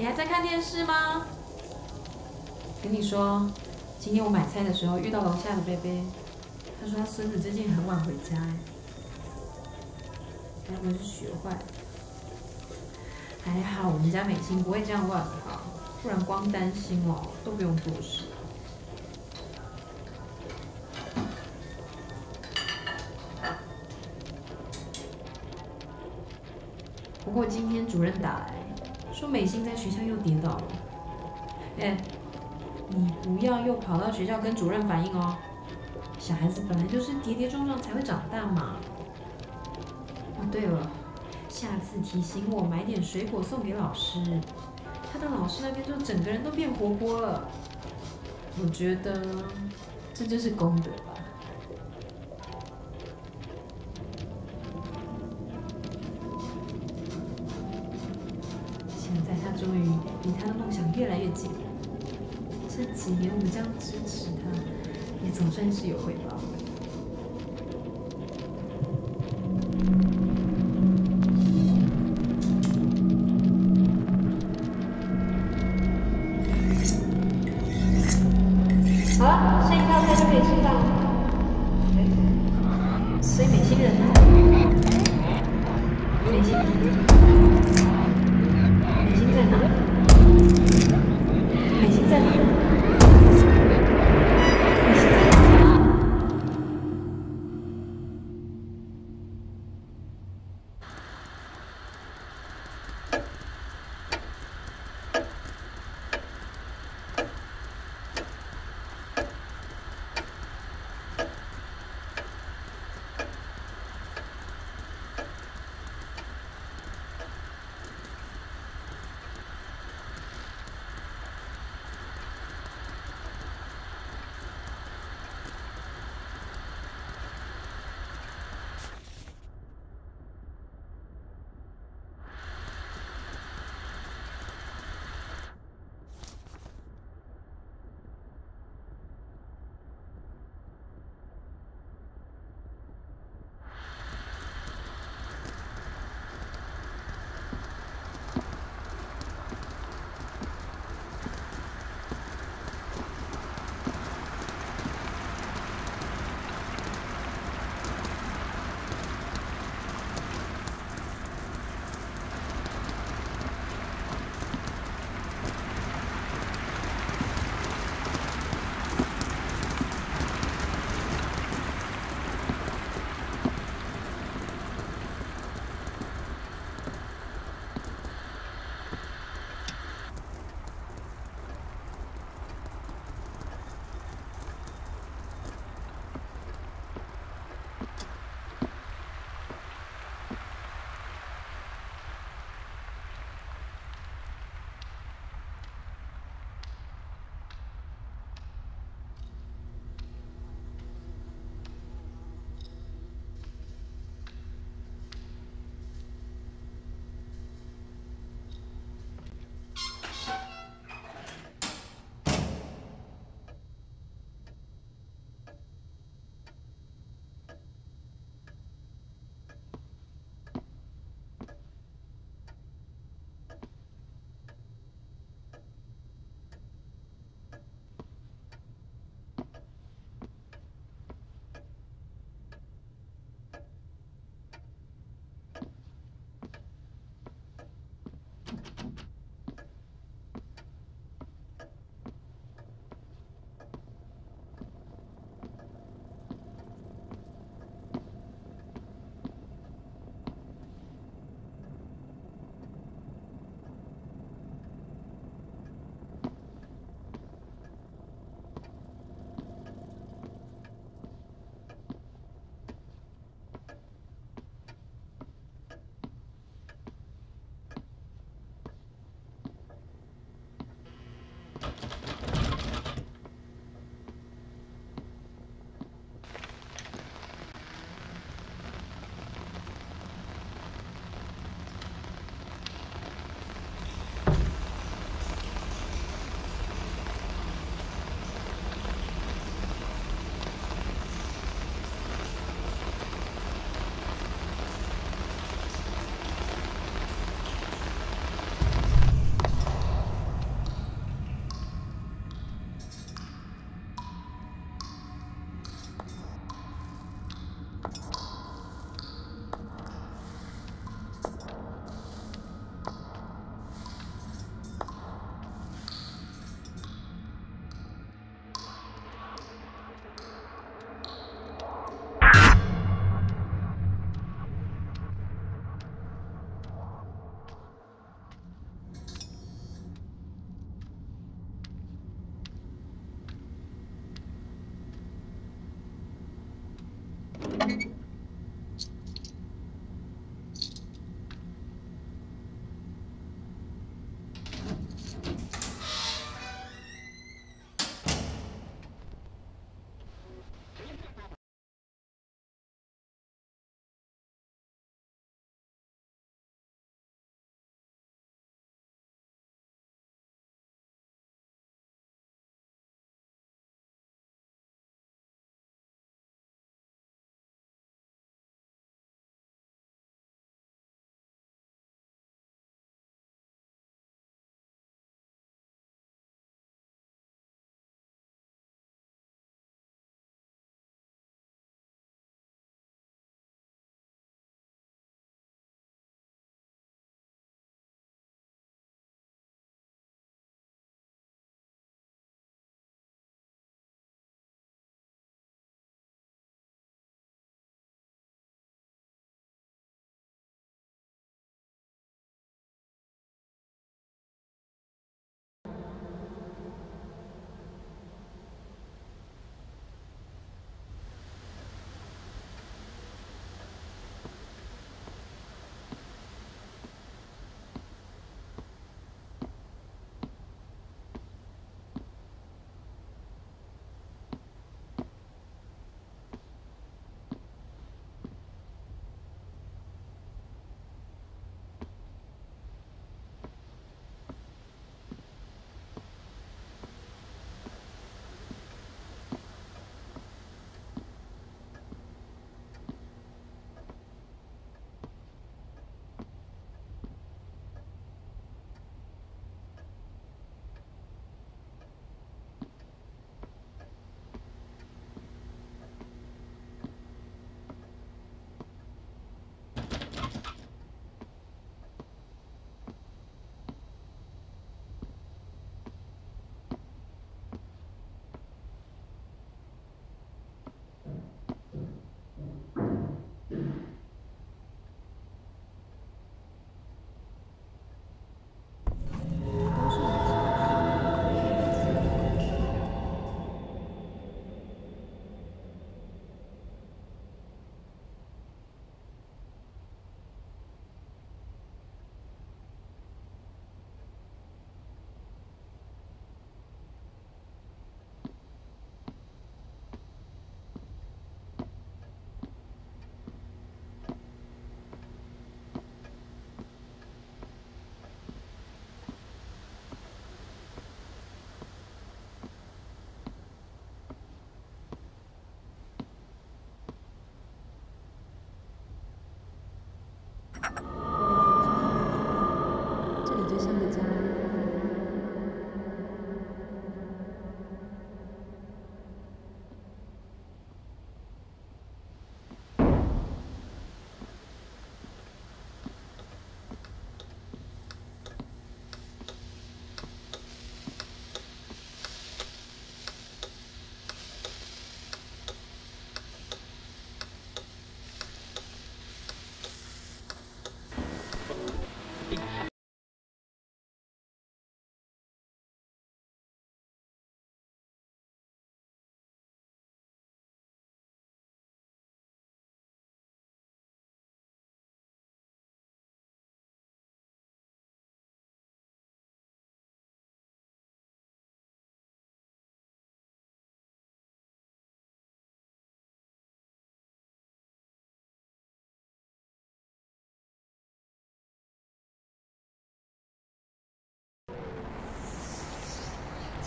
你还在看电视吗？跟你说，今天我买菜的时候遇到楼下的贝贝，他说他孙子最近很晚回家，哎，该不会是学坏了？还好我们家美心不会这样乱跑，不然光担心哦都不用做事。不过今天主任打来，说美心在学校又跌倒了。哎，你不要又跑到学校跟主任反映哦。小孩子本来就是跌跌撞撞才会长大嘛。哦，对了，下次提醒我买点水果送给老师。他到老师那边就整个人都变活泼了。我觉得这就是功德吧。他的梦想越来越近。这几年我们这样支持他，也总算是有回报。好了，剩一道菜就可以吃饭了。所以美心人呢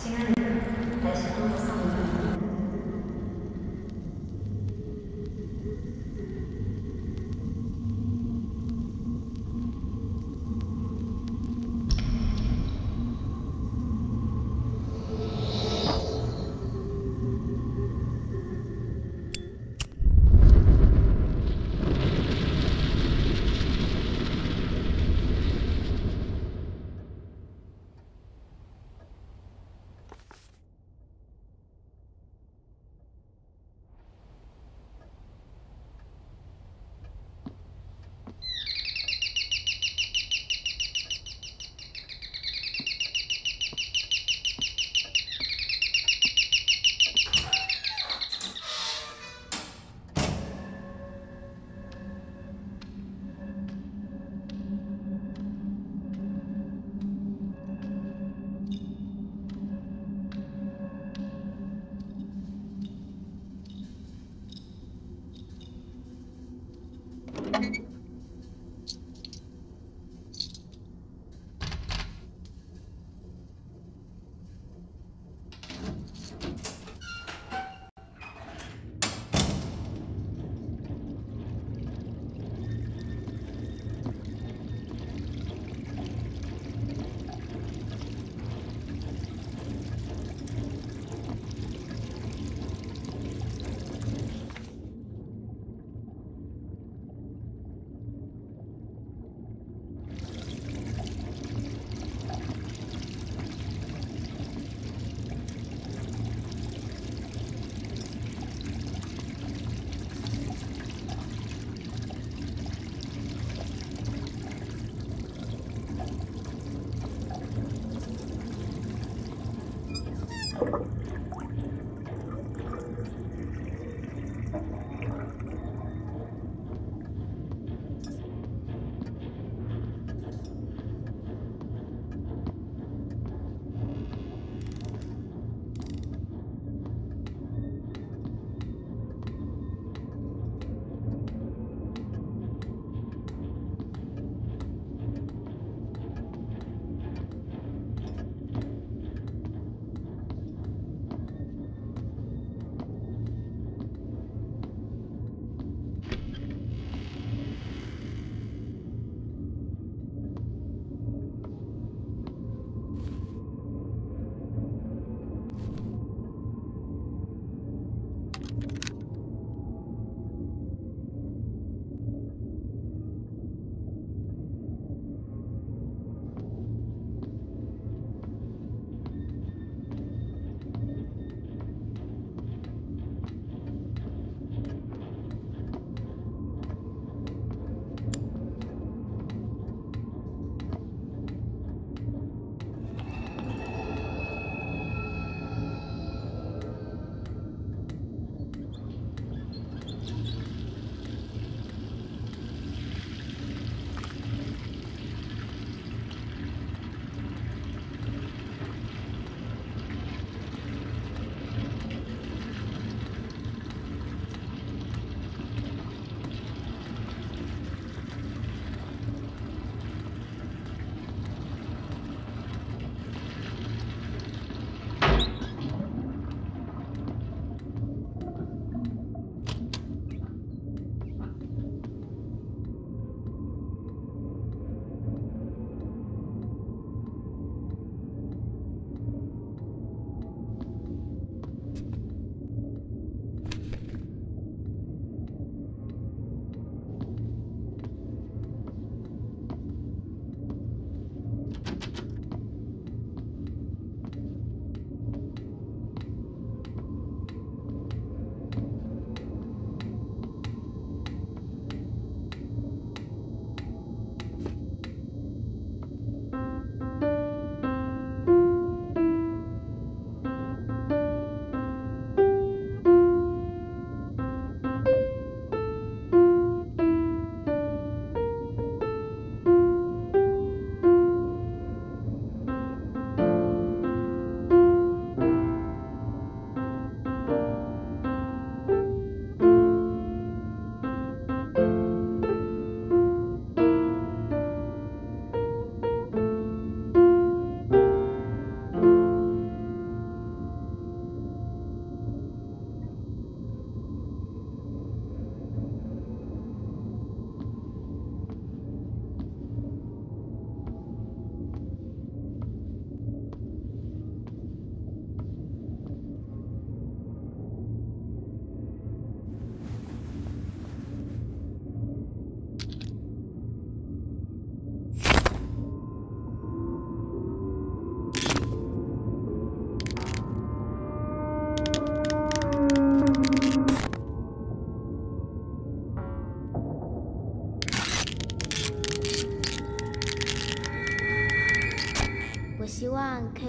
亲爱的人来学会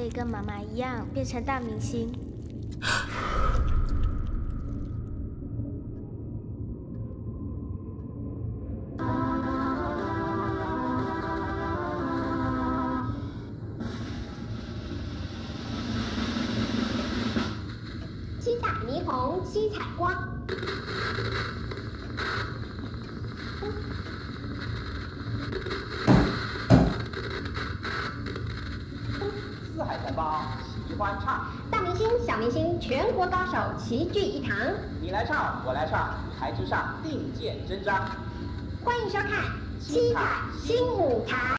以跟妈妈一样变成大明星。七彩霓虹，七彩光。喜欢唱，大明星、小明星，全国高手齐聚一堂。你来唱，我来唱，舞台之上并肩针张。欢迎收看《七彩新舞台》。